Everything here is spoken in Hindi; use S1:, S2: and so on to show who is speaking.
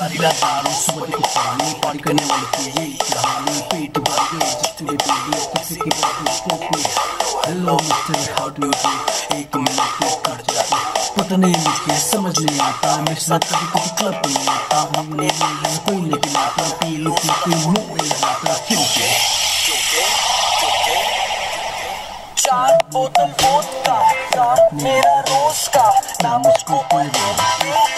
S1: सारी रात दारू सुबह को पानी पार करने वाले की ये कहानी पेट भर गए, जितने बेबी किसी की बात स्कोप में hello mister how do you do एक मिनट को कर जाते पता नहीं मुझे समझ नहीं आता मेरे साथ कभी कभी क्लब नहीं आता, हमने मिलना कोई लेकिन आता पी लो पी पीते मुँह में लगाता क्योंकि
S2: चार बोतल वोट का मेरा रोज का ना मुझको कोई रोक